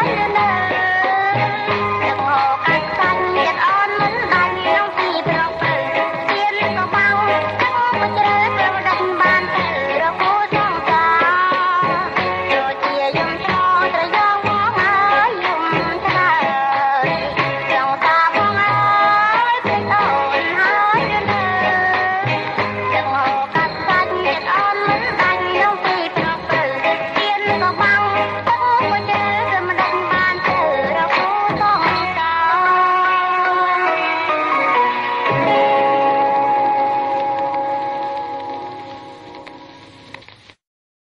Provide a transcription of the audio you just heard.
Bye.